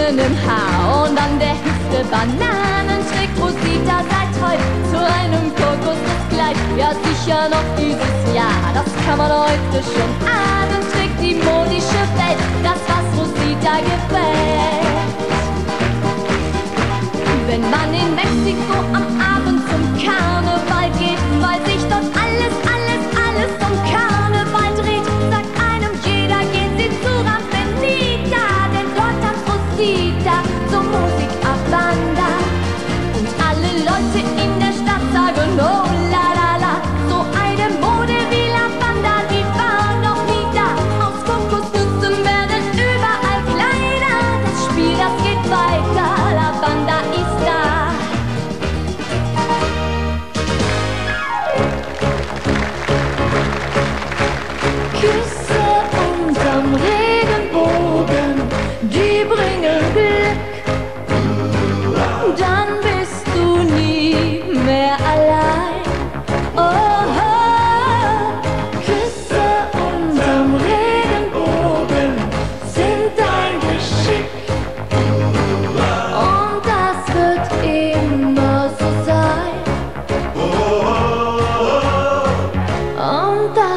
Bienen Haar und an der Hüfte Bananen schlägt Rosita seit heute zu einem Kokosnusskleid. Ja, sicher noch dieses Jahr, das kann man heute schon ahnen, trägt die modische Welt das, was Rosita gefällt. Wenn man in Mexiko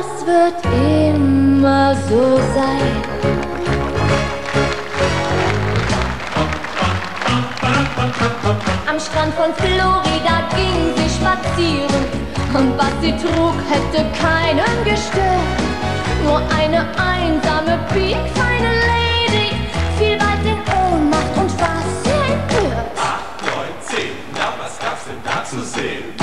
das wird immer so sein. Am Strand von Florida ging sie spazieren und was sie trug, hätte keinen gestört. Nur eine einsame, piekfeine Lady fiel bald in Ohnmacht und war sehr empört. 9, 10, na was gab's denn da zu sehen?